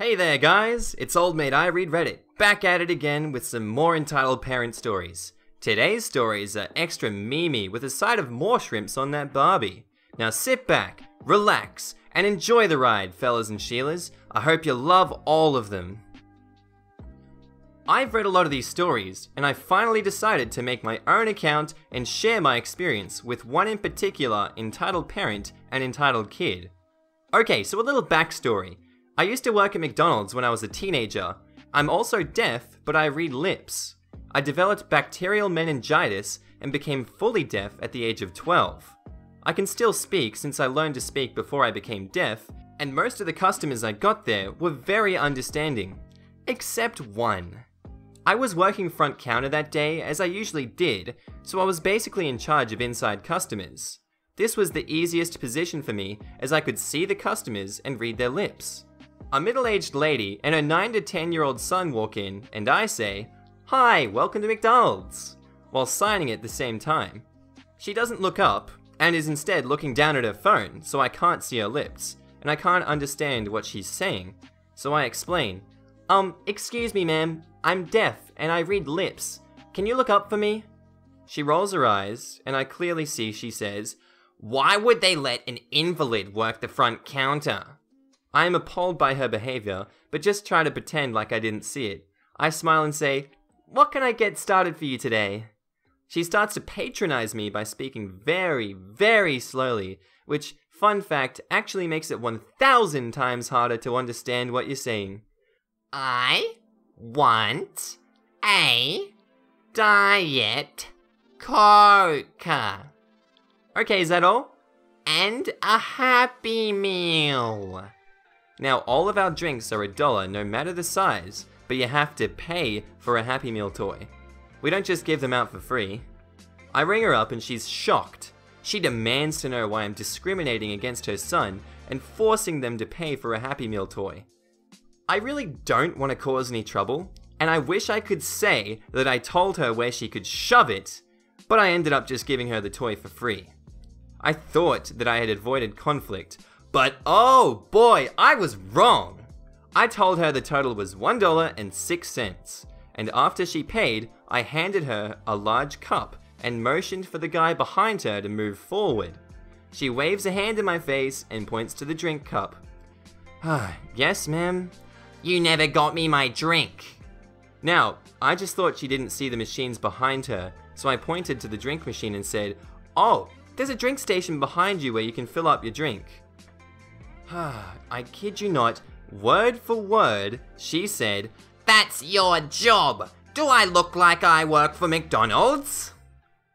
Hey there, guys! It's old mate I read Reddit, back at it again with some more entitled parent stories. Today's stories are extra memey with a side of more shrimps on that Barbie. Now sit back, relax, and enjoy the ride, fellas and Sheilas. I hope you love all of them. I've read a lot of these stories, and I finally decided to make my own account and share my experience with one in particular entitled parent and entitled kid. Okay, so a little backstory. I used to work at McDonald's when I was a teenager. I'm also deaf, but I read lips. I developed bacterial meningitis and became fully deaf at the age of 12. I can still speak since I learned to speak before I became deaf, and most of the customers I got there were very understanding. Except one. I was working front counter that day, as I usually did, so I was basically in charge of inside customers. This was the easiest position for me, as I could see the customers and read their lips. A middle aged lady and her 9 to 10 year old son walk in, and I say, Hi, welcome to McDonald's, while signing at the same time. She doesn't look up, and is instead looking down at her phone, so I can't see her lips, and I can't understand what she's saying. So I explain, Um, excuse me, ma'am, I'm deaf and I read lips. Can you look up for me? She rolls her eyes, and I clearly see she says, Why would they let an invalid work the front counter? I am appalled by her behavior, but just try to pretend like I didn't see it. I smile and say, What can I get started for you today? She starts to patronize me by speaking very, very slowly, which, fun fact, actually makes it 1000 times harder to understand what you're saying. I want a diet coca. Okay, is that all? And a happy meal. Now, all of our drinks are a dollar no matter the size, but you have to pay for a Happy Meal toy. We don't just give them out for free. I ring her up and she's shocked. She demands to know why I'm discriminating against her son and forcing them to pay for a Happy Meal toy. I really don't want to cause any trouble, and I wish I could say that I told her where she could shove it, but I ended up just giving her the toy for free. I thought that I had avoided conflict, but oh boy, I was wrong! I told her the total was $1.06, and after she paid, I handed her a large cup and motioned for the guy behind her to move forward. She waves a hand in my face and points to the drink cup. Ah, yes, ma'am. You never got me my drink. Now, I just thought she didn't see the machines behind her, so I pointed to the drink machine and said, Oh, there's a drink station behind you where you can fill up your drink. I kid you not, word for word, she said, That's your job. Do I look like I work for McDonald's?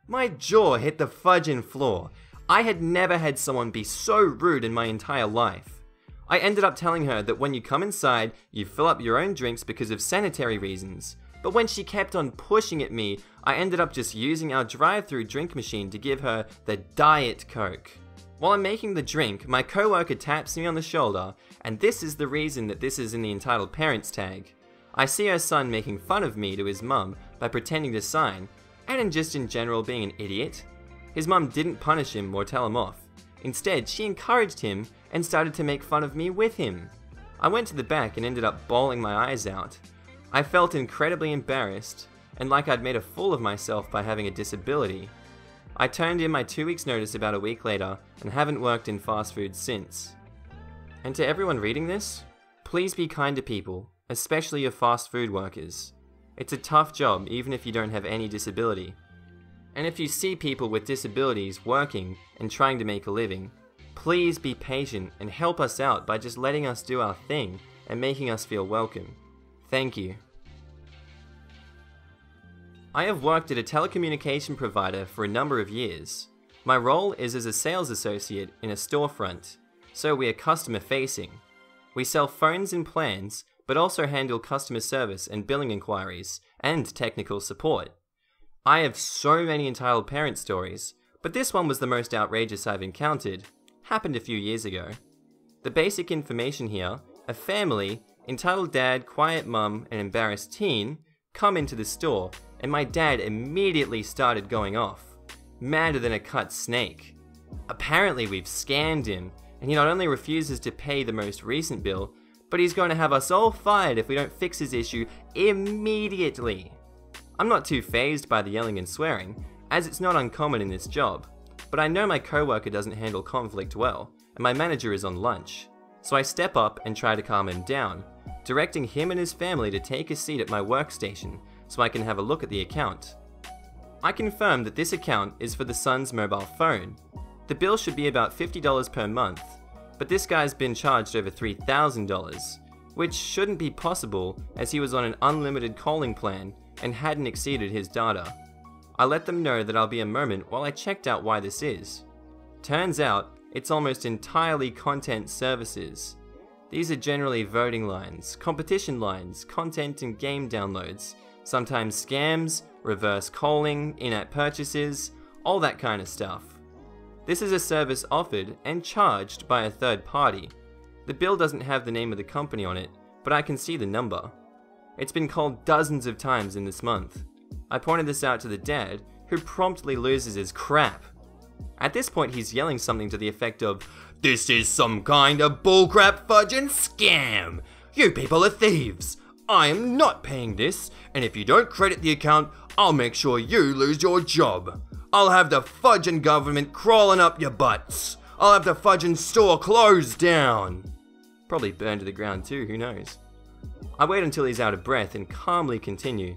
My jaw hit the fudging floor. I had never had someone be so rude in my entire life. I ended up telling her that when you come inside, you fill up your own drinks because of sanitary reasons. But when she kept on pushing at me, I ended up just using our drive through drink machine to give her the Diet Coke. While I'm making the drink, my coworker taps me on the shoulder, and this is the reason that this is in the entitled parents tag. I see her son making fun of me to his mum by pretending to sign, and in just in general being an idiot. His mum didn't punish him or tell him off. Instead, she encouraged him and started to make fun of me with him. I went to the back and ended up bawling my eyes out. I felt incredibly embarrassed, and like I'd made a fool of myself by having a disability. I turned in my two weeks' notice about a week later and haven't worked in fast food since. And to everyone reading this, please be kind to people, especially your fast food workers. It's a tough job even if you don't have any disability. And if you see people with disabilities working and trying to make a living, please be patient and help us out by just letting us do our thing and making us feel welcome. Thank you. I have worked at a telecommunication provider for a number of years. My role is as a sales associate in a storefront, so we are customer facing. We sell phones and plans, but also handle customer service and billing inquiries, and technical support. I have so many entitled parent stories, but this one was the most outrageous I've encountered. Happened a few years ago. The basic information here a family, entitled dad, quiet mum, and embarrassed teen, come into the store, and my dad immediately started going off. Madder than a cut snake. Apparently, we've scammed him, and he not only refuses to pay the most recent bill, but he's going to have us all fired if we don't fix his issue immediately. I'm not too phased by the yelling and swearing, as it's not uncommon in this job, but I know my coworker doesn't handle conflict well, and my manager is on lunch. So I step up and try to calm him down, directing him and his family to take a seat at my workstation so I can have a look at the account. I confirm that this account is for the son's mobile phone. The bill should be about $50 per month, but this guy's been charged over $3,000, which shouldn't be possible as he was on an unlimited calling plan and hadn't exceeded his data. I let them know that I'll be a moment while I checked out why this is. Turns out, it's almost entirely content services. These are generally voting lines, competition lines, content and game downloads, sometimes scams, reverse calling, in-app purchases, all that kind of stuff. This is a service offered and charged by a third party. The bill doesn't have the name of the company on it, but I can see the number. It's been called dozens of times in this month. I pointed this out to the dad, who promptly loses his crap. At this point, he's yelling something to the effect of, This is some kind of bullcrap fudge and scam! You people are thieves! I am not paying this, and if you don't credit the account, I'll make sure you lose your job. I'll have the fudge and government crawling up your butts. I'll have the fudge and store closed down. Probably burned to the ground too, who knows. I wait until he's out of breath and calmly continue,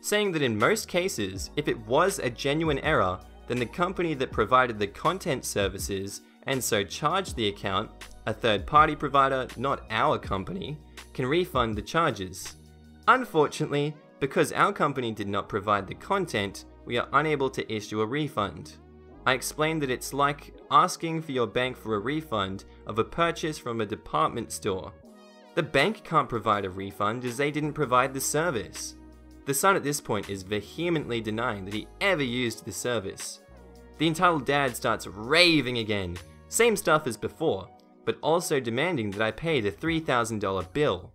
saying that in most cases, if it was a genuine error, then the company that provided the content services and so charged the account, a third party provider, not our company, can refund the charges. Unfortunately, because our company did not provide the content, we are unable to issue a refund. I explained that it's like asking for your bank for a refund of a purchase from a department store. The bank can't provide a refund as they didn't provide the service. The son at this point is vehemently denying that he ever used the service. The entitled dad starts raving again, same stuff as before, but also demanding that I pay the $3,000 bill.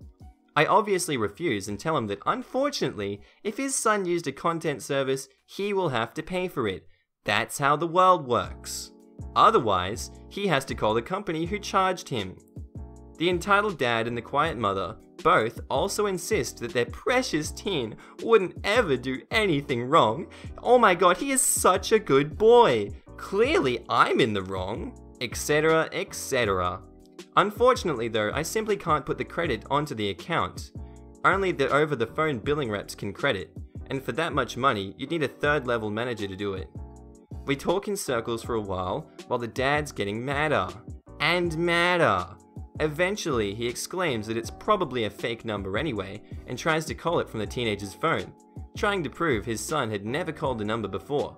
I obviously refuse and tell him that unfortunately, if his son used a content service, he will have to pay for it. That's how the world works. Otherwise, he has to call the company who charged him. The entitled dad and the quiet mother both also insist that their precious teen wouldn't ever do anything wrong. Oh my god, he is such a good boy. Clearly, I'm in the wrong, etc., etc. Unfortunately though, I simply can't put the credit onto the account. Only the over the phone billing reps can credit, and for that much money, you'd need a third level manager to do it. We talk in circles for a while, while the dad's getting madder. And madder. Eventually, he exclaims that it's probably a fake number anyway, and tries to call it from the teenager's phone, trying to prove his son had never called the number before.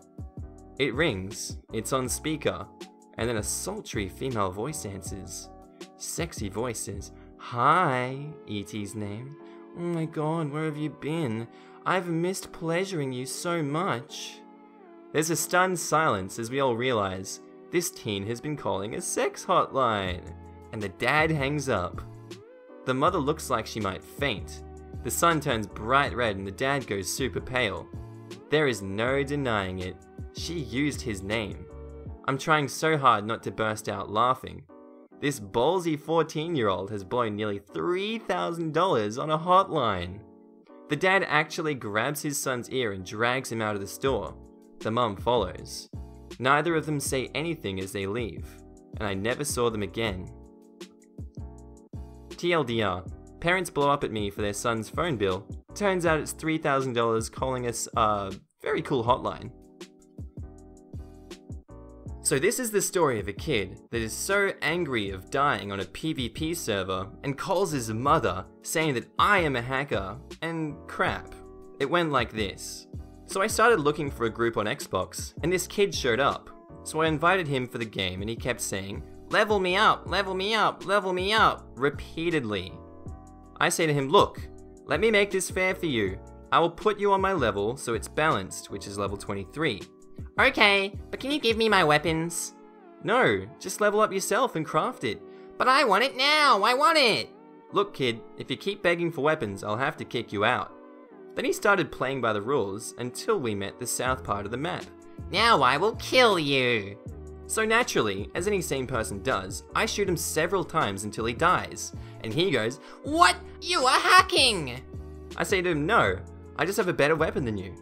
It rings, it's on speaker, and then a sultry female voice answers. Sexy voice says, Hi, EK's name. Oh my god, where have you been? I've missed pleasuring you so much. There's a stunned silence as we all realize this teen has been calling a sex hotline, and the dad hangs up. The mother looks like she might faint. The son turns bright red and the dad goes super pale. There is no denying it. She used his name. I'm trying so hard not to burst out laughing. This ballsy 14 year old has blown nearly $3,000 on a hotline. The dad actually grabs his son's ear and drags him out of the store. The mum follows. Neither of them say anything as they leave, and I never saw them again. TLDR Parents blow up at me for their son's phone bill. Turns out it's $3,000 calling us a very cool hotline. So this is the story of a kid that is so angry of dying on a PvP server and calls his mother saying that I am a hacker and crap. It went like this. So I started looking for a group on Xbox and this kid showed up. So I invited him for the game and he kept saying, level me up, level me up, level me up, repeatedly. I say to him, look, let me make this fair for you. I will put you on my level so it's balanced, which is level 23. Okay, but can you give me my weapons? No, just level up yourself and craft it. But I want it now, I want it! Look kid, if you keep begging for weapons, I'll have to kick you out. Then he started playing by the rules until we met the south part of the map. Now I will kill you! So naturally, as any sane person does, I shoot him several times until he dies. And he goes, What? You are hacking! I say to him, no, I just have a better weapon than you.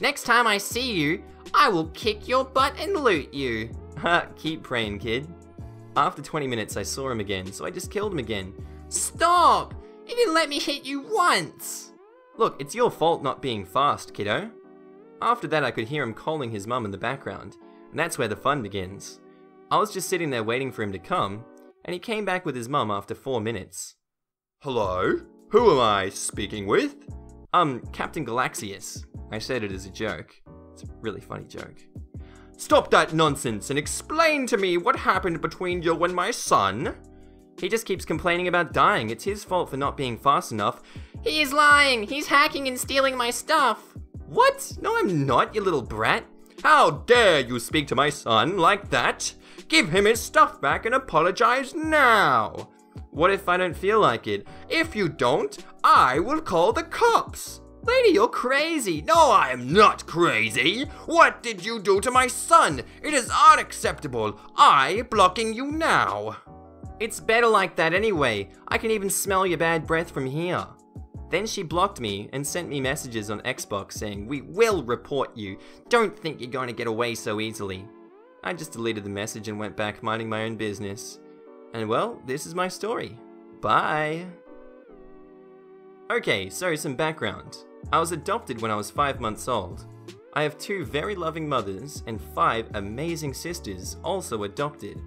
Next time I see you, I will kick your butt and loot you. Ha, keep praying, kid. After 20 minutes, I saw him again, so I just killed him again. Stop! You didn't let me hit you once! Look, it's your fault not being fast, kiddo. After that, I could hear him calling his mum in the background, and that's where the fun begins. I was just sitting there waiting for him to come, and he came back with his mum after four minutes. Hello? Who am I speaking with? Um, Captain Galaxius. I said it as a joke. It's a really funny joke. Stop that nonsense and explain to me what happened between you and my son. He just keeps complaining about dying. It's his fault for not being fast enough. He's lying! He's hacking and stealing my stuff! What? No, I'm not, you little brat. How dare you speak to my son like that? Give him his stuff back and apologize now. What if I don't feel like it? If you don't, I will call the cops. Lady, you're crazy. No, I am not crazy. What did you do to my son? It is unacceptable. I blocking you now. It's better like that anyway. I can even smell your bad breath from here. Then she blocked me and sent me messages on Xbox saying, We will report you. Don't think you're going to get away so easily. I just deleted the message and went back minding my own business. And well, this is my story. Bye. Okay, so some background. I was adopted when I was 5 months old. I have two very loving mothers and five amazing sisters, also adopted.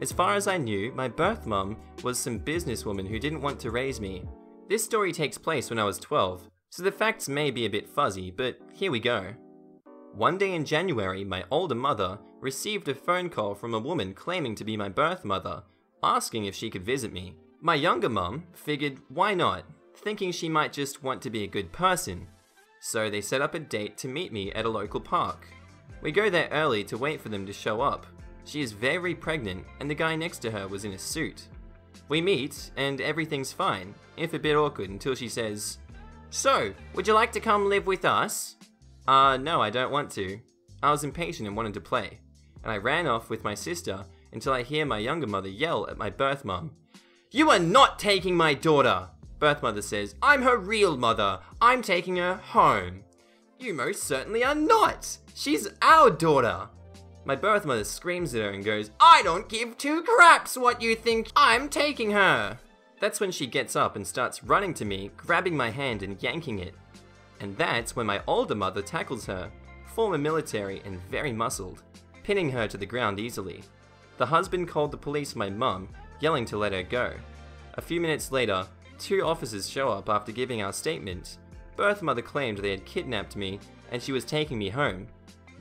As far as I knew, my birth mum was some businesswoman who didn't want to raise me. This story takes place when I was 12, so the facts may be a bit fuzzy, but here we go. One day in January, my older mother received a phone call from a woman claiming to be my birth mother, asking if she could visit me. My younger mum figured why not, thinking she might just want to be a good person. So they set up a date to meet me at a local park. We go there early to wait for them to show up. She is very pregnant, and the guy next to her was in a suit. We meet, and everything's fine, if a bit awkward until she says, So, would you like to come live with us? Uh, no, I don't want to. I was impatient and wanted to play, and I ran off with my sister until I hear my younger mother yell at my birth mum. You are not taking my daughter! Birth mother says, I'm her real mother. I'm taking her home. You most certainly are not. She's our daughter. My birth mother screams at her and goes, I don't give two craps what you think. I'm taking her. That's when she gets up and starts running to me, grabbing my hand and yanking it. And that's when my older mother tackles her, former military and very muscled, pinning her to the ground easily. The husband called the police my mum, yelling to let her go. A few minutes later, two officers show up after giving our statement. Birth mother claimed they had kidnapped me and she was taking me home.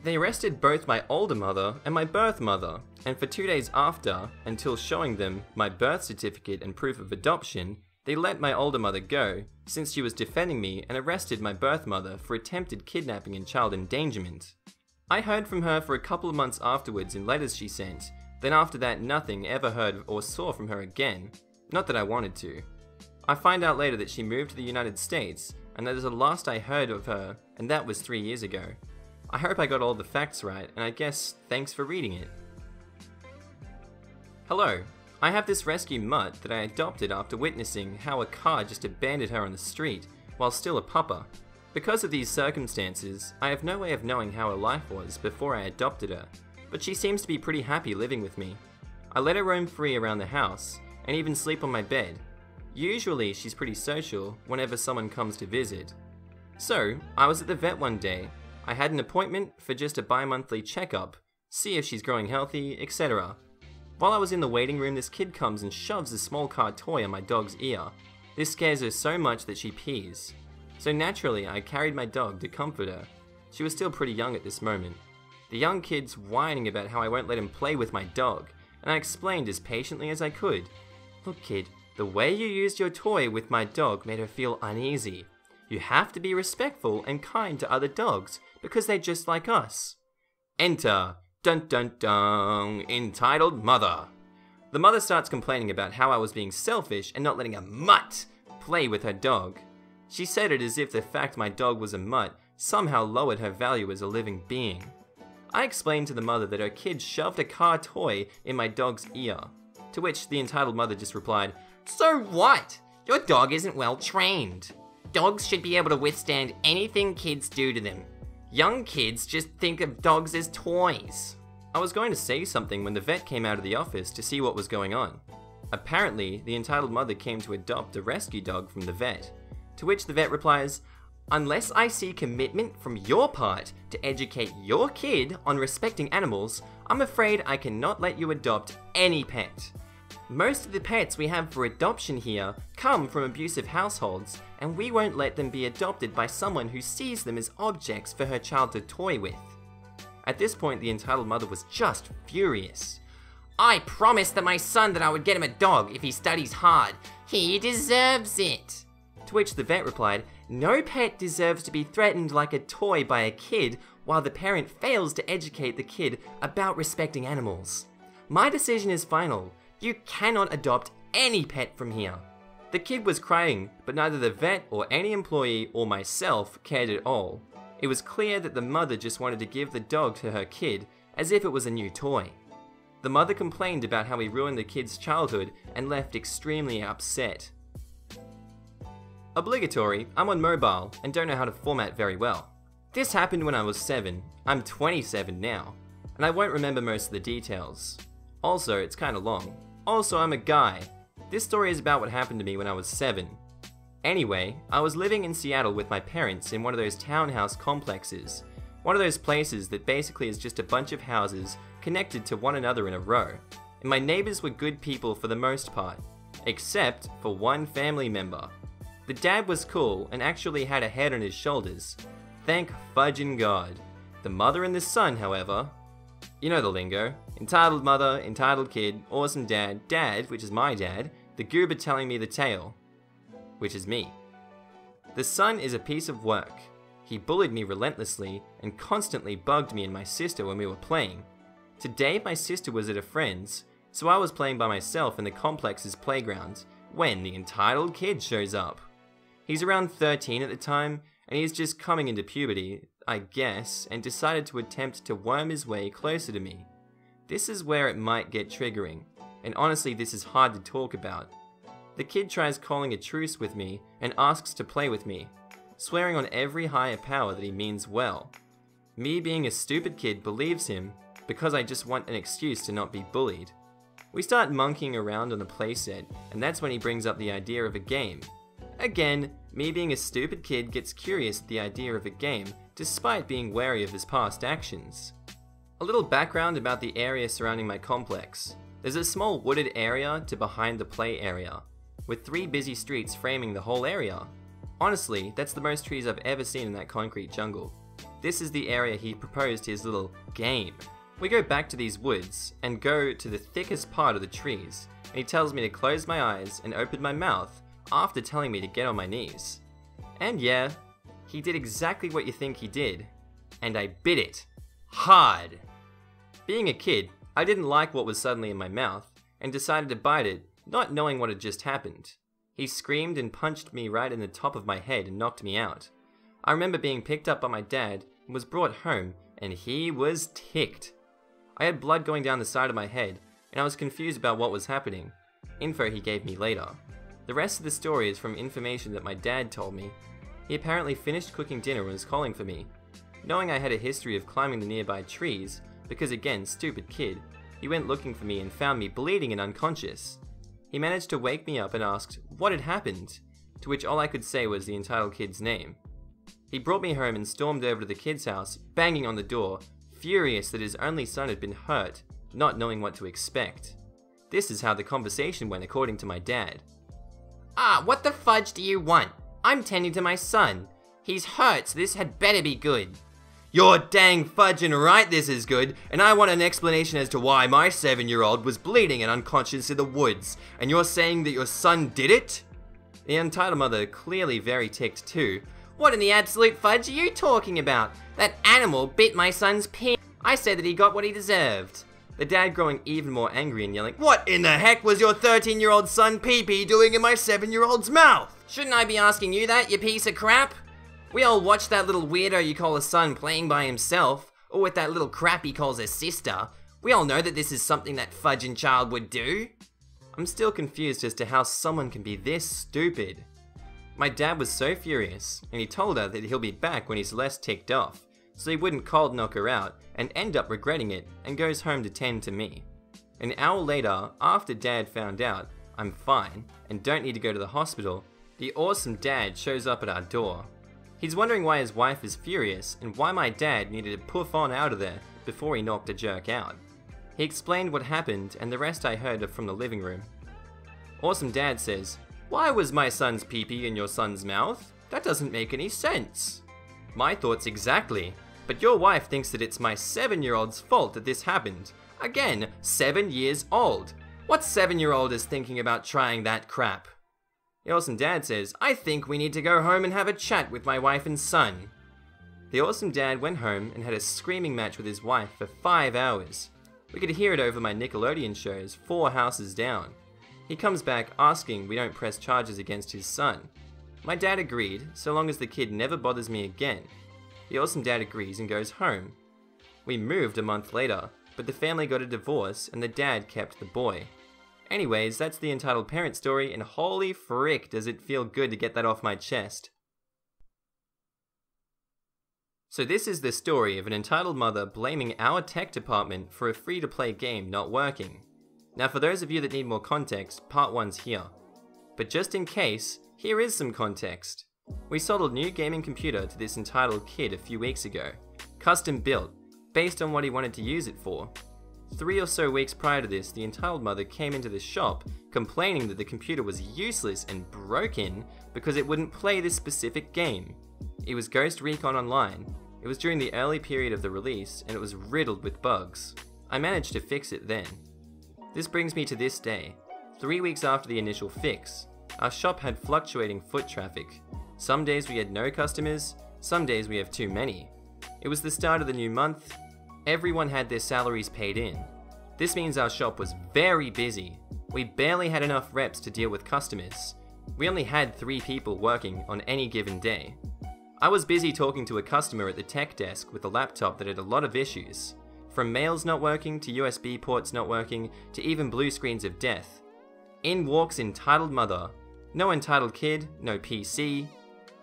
They arrested both my older mother and my birth mother, and for two days after, until showing them my birth certificate and proof of adoption, they let my older mother go, since she was defending me and arrested my birth mother for attempted kidnapping and child endangerment. I heard from her for a couple of months afterwards in letters she sent, then after that nothing ever heard or saw from her again. Not that I wanted to. I find out later that she moved to the United States, and that is the last I heard of her, and that was three years ago. I hope I got all the facts right, and I guess thanks for reading it. Hello, I have this rescue mutt that I adopted after witnessing how a car just abandoned her on the street while still a pupper. Because of these circumstances, I have no way of knowing how her life was before I adopted her, but she seems to be pretty happy living with me. I let her roam free around the house, and even sleep on my bed. Usually, she's pretty social whenever someone comes to visit. So, I was at the vet one day I had an appointment for just a bi monthly checkup, see if she's growing healthy, etc. While I was in the waiting room, this kid comes and shoves a small car toy on my dog's ear. This scares her so much that she pees. So naturally, I carried my dog to comfort her. She was still pretty young at this moment. The young kid's whining about how I won't let him play with my dog, and I explained as patiently as I could. Look, kid, the way you used your toy with my dog made her feel uneasy. You have to be respectful and kind to other dogs because they're just like us. Enter, dun dun dun, entitled mother. The mother starts complaining about how I was being selfish and not letting a mutt play with her dog. She said it as if the fact my dog was a mutt somehow lowered her value as a living being. I explained to the mother that her kid shoved a car toy in my dog's ear. To which the entitled mother just replied, So what? Your dog isn't well trained. Dogs should be able to withstand anything kids do to them. Young kids just think of dogs as toys. I was going to say something when the vet came out of the office to see what was going on. Apparently, the entitled mother came to adopt a rescue dog from the vet. To which the vet replies, Unless I see commitment from your part to educate your kid on respecting animals, I'm afraid I cannot let you adopt any pet. Most of the pets we have for adoption here come from abusive households, and we won't let them be adopted by someone who sees them as objects for her child to toy with. At this point, the entitled mother was just furious. I promised that my son that I would get him a dog if he studies hard. He deserves it. To which the vet replied, No pet deserves to be threatened like a toy by a kid while the parent fails to educate the kid about respecting animals. My decision is final. You cannot adopt any pet from here. The kid was crying, but neither the vet or any employee or myself cared at all. It was clear that the mother just wanted to give the dog to her kid as if it was a new toy. The mother complained about how he ruined the kid's childhood and left extremely upset. Obligatory, I'm on mobile and don't know how to format very well. This happened when I was 7, I'm 27 now, and I won't remember most of the details. Also, it's kinda long. Also, I'm a guy. This story is about what happened to me when I was 7. Anyway, I was living in Seattle with my parents in one of those townhouse complexes. One of those places that basically is just a bunch of houses connected to one another in a row. And my neighbors were good people for the most part, except for one family member. The dad was cool and actually had a head on his shoulders. Thank fudging God. The mother and the son, however, you know the lingo. Entitled mother, entitled kid, awesome dad, dad, which is my dad, the goober telling me the tale, which is me. The son is a piece of work. He bullied me relentlessly and constantly bugged me and my sister when we were playing. Today, my sister was at a friend's, so I was playing by myself in the complex's playground when the entitled kid shows up. He's around 13 at the time, and he's just coming into puberty, I guess, and decided to attempt to worm his way closer to me. This is where it might get triggering, and honestly, this is hard to talk about. The kid tries calling a truce with me and asks to play with me, swearing on every higher power that he means well. Me being a stupid kid believes him because I just want an excuse to not be bullied. We start monkeying around on the playset, and that's when he brings up the idea of a game. Again, me being a stupid kid gets curious at the idea of a game, despite being wary of his past actions. A little background about the area surrounding my complex. There's a small wooded area to behind the play area, with three busy streets framing the whole area. Honestly, that's the most trees I've ever seen in that concrete jungle. This is the area he proposed his little game. We go back to these woods and go to the thickest part of the trees, and he tells me to close my eyes and open my mouth after telling me to get on my knees. And yeah, he did exactly what you think he did, and I bit it. Hard! Being a kid, I didn't like what was suddenly in my mouth, and decided to bite it, not knowing what had just happened. He screamed and punched me right in the top of my head and knocked me out. I remember being picked up by my dad and was brought home, and he was ticked. I had blood going down the side of my head, and I was confused about what was happening. Info he gave me later. The rest of the story is from information that my dad told me. He apparently finished cooking dinner and was calling for me. Knowing I had a history of climbing the nearby trees, because again, stupid kid, he went looking for me and found me bleeding and unconscious. He managed to wake me up and asked what had happened, to which all I could say was the entitled kid's name. He brought me home and stormed over to the kid's house, banging on the door, furious that his only son had been hurt, not knowing what to expect. This is how the conversation went according to my dad. Ah, what the fudge do you want? I'm tending to my son. He's hurt, so this had better be good. You're dang fudging right this is good, and I want an explanation as to why my seven year old was bleeding and unconscious in the woods, and you're saying that your son did it? The entitled mother, clearly very ticked too. What in the absolute fudge are you talking about? That animal bit my son's pin. I said that he got what he deserved. The dad growing even more angry and yelling, What in the heck was your 13 year old son pee pee doing in my 7 year old's mouth? Shouldn't I be asking you that, you piece of crap? We all watched that little weirdo you call a son playing by himself. Or with that little crap he calls a sister. We all know that this is something that fudge and child would do. I'm still confused as to how someone can be this stupid. My dad was so furious, and he told her that he'll be back when he's less ticked off, so he wouldn't cold knock her out and end up regretting it and goes home to tend to me. An hour later, after dad found out I'm fine and don't need to go to the hospital, the awesome dad shows up at our door. He's wondering why his wife is furious and why my dad needed to poof on out of there before he knocked a jerk out. He explained what happened and the rest I heard from the living room. Awesome dad says, Why was my son's peepee in your son's mouth? That doesn't make any sense. My thoughts exactly, but your wife thinks that it's my seven year old's fault that this happened. Again, seven years old. What seven year old is thinking about trying that crap? The awesome dad says, I think we need to go home and have a chat with my wife and son. The awesome dad went home and had a screaming match with his wife for five hours. We could hear it over my Nickelodeon shows, four houses down. He comes back asking we don't press charges against his son. My dad agreed, so long as the kid never bothers me again. The awesome dad agrees and goes home. We moved a month later, but the family got a divorce and the dad kept the boy. Anyways, that's the entitled parent story, and holy frick does it feel good to get that off my chest. So this is the story of an entitled mother blaming our tech department for a free-to-play game not working. Now for those of you that need more context, part 1's here. But just in case, here is some context. We sold a new gaming computer to this entitled kid a few weeks ago, custom built, based on what he wanted to use it for. Three or so weeks prior to this, the entitled mother came into the shop complaining that the computer was useless and broken because it wouldn't play this specific game. It was Ghost Recon Online. It was during the early period of the release and it was riddled with bugs. I managed to fix it then. This brings me to this day. Three weeks after the initial fix, our shop had fluctuating foot traffic. Some days we had no customers, some days we have too many. It was the start of the new month, everyone had their salaries paid in. This means our shop was very busy. We barely had enough reps to deal with customers. We only had three people working on any given day. I was busy talking to a customer at the tech desk with a laptop that had a lot of issues. From mails not working to USB ports not working to even blue screens of death. In walks entitled mother. No entitled kid, no PC.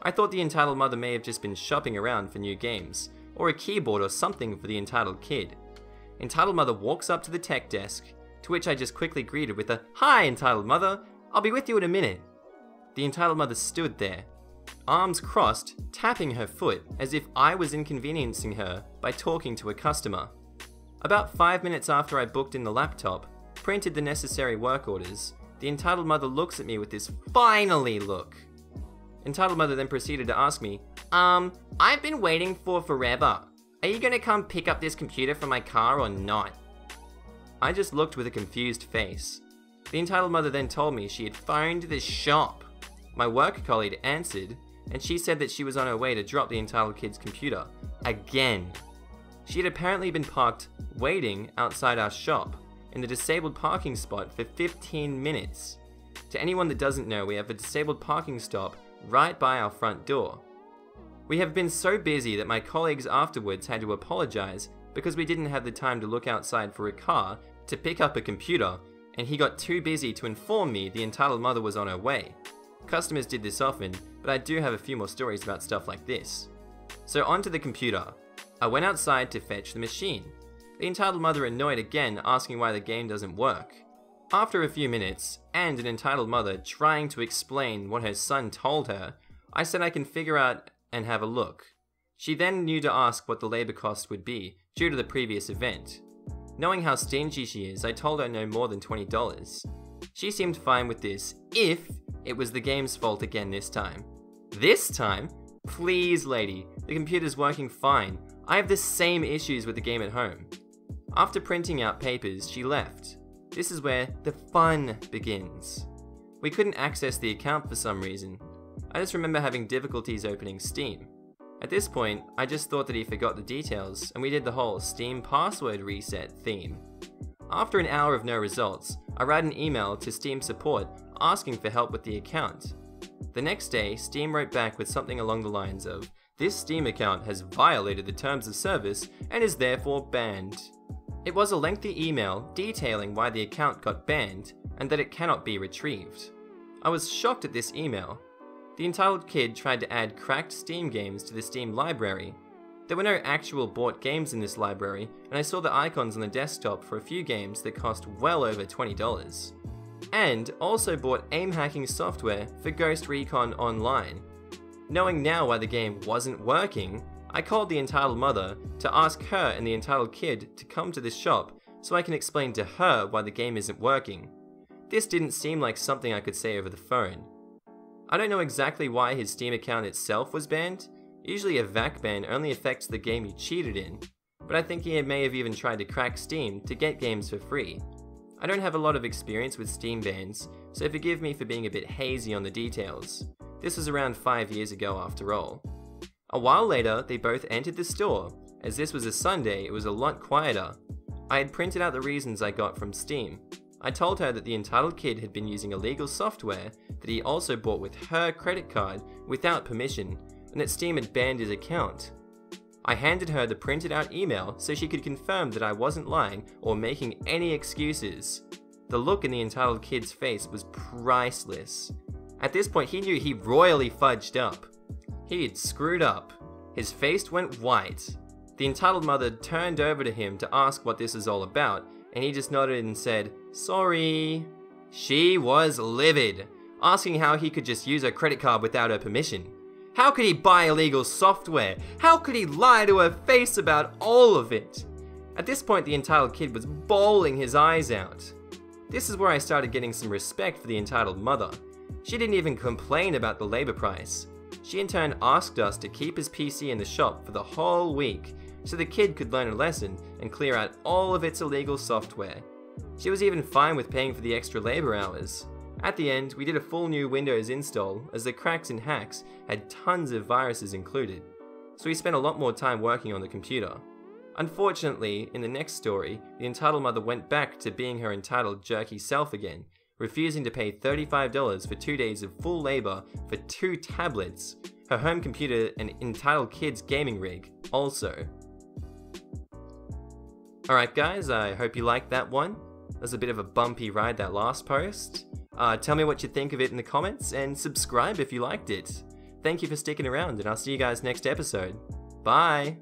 I thought the entitled mother may have just been shopping around for new games, or a keyboard or something for the entitled kid. Entitled Mother walks up to the tech desk, to which I just quickly greeted with a, Hi, Entitled Mother, I'll be with you in a minute. The Entitled Mother stood there, arms crossed, tapping her foot as if I was inconveniencing her by talking to a customer. About five minutes after I booked in the laptop, printed the necessary work orders, the Entitled Mother looks at me with this finally look. Entitled Mother then proceeded to ask me, Um, I've been waiting for forever. Are you gonna come pick up this computer from my car or not? I just looked with a confused face. The entitled mother then told me she had phoned the shop. My work colleague answered, and she said that she was on her way to drop the entitled kid's computer. Again. She had apparently been parked waiting outside our shop in the disabled parking spot for 15 minutes. To anyone that doesn't know, we have a disabled parking stop right by our front door. We have been so busy that my colleagues afterwards had to apologize because we didn't have the time to look outside for a car to pick up a computer, and he got too busy to inform me the entitled mother was on her way. Customers did this often, but I do have a few more stories about stuff like this. So onto the computer. I went outside to fetch the machine. The entitled mother annoyed again, asking why the game doesn't work. After a few minutes, and an entitled mother trying to explain what her son told her, I said I can figure out and have a look. She then knew to ask what the labour cost would be, due to the previous event. Knowing how stingy she is, I told her no more than $20. She seemed fine with this, if it was the game's fault again this time. This time? Please, lady, the computer's working fine. I have the same issues with the game at home. After printing out papers, she left. This is where the fun begins. We couldn't access the account for some reason. I just remember having difficulties opening Steam. At this point, I just thought that he forgot the details, and we did the whole Steam password reset theme. After an hour of no results, I wrote an email to Steam support asking for help with the account. The next day, Steam wrote back with something along the lines of, This Steam account has violated the terms of service and is therefore banned. It was a lengthy email detailing why the account got banned and that it cannot be retrieved. I was shocked at this email. The entitled kid tried to add cracked Steam games to the Steam library. There were no actual bought games in this library, and I saw the icons on the desktop for a few games that cost well over $20. And also bought aim hacking software for Ghost Recon Online. Knowing now why the game wasn't working, I called the entitled mother to ask her and the entitled kid to come to this shop so I can explain to her why the game isn't working. This didn't seem like something I could say over the phone. I don't know exactly why his Steam account itself was banned. Usually a VAC ban only affects the game you cheated in, but I think he may have even tried to crack Steam to get games for free. I don't have a lot of experience with Steam bans, so forgive me for being a bit hazy on the details. This was around 5 years ago after all. A while later, they both entered the store. As this was a Sunday, it was a lot quieter. I had printed out the reasons I got from Steam. I told her that the entitled kid had been using illegal software that he also bought with her credit card without permission, and that Steam had banned his account. I handed her the printed out email so she could confirm that I wasn't lying or making any excuses. The look in the entitled kid's face was priceless. At this point, he knew he royally fudged up. He'd screwed up. His face went white. The entitled mother turned over to him to ask what this is all about, and he just nodded and said, Sorry. She was livid, asking how he could just use her credit card without her permission. How could he buy illegal software? How could he lie to her face about all of it? At this point, the entitled kid was bawling his eyes out. This is where I started getting some respect for the entitled mother. She didn't even complain about the labor price. She in turn asked us to keep his PC in the shop for the whole week so the kid could learn a lesson and clear out all of its illegal software. She was even fine with paying for the extra labor hours. At the end, we did a full new Windows install as the cracks and hacks had tons of viruses included, so we spent a lot more time working on the computer. Unfortunately, in the next story, the entitled mother went back to being her entitled jerky self again refusing to pay $35 for two days of full labor for two tablets, her home computer, and entitled kids gaming rig, also. Alright guys, I hope you liked that one. That was a bit of a bumpy ride, that last post. Uh, tell me what you think of it in the comments, and subscribe if you liked it. Thank you for sticking around, and I'll see you guys next episode. Bye!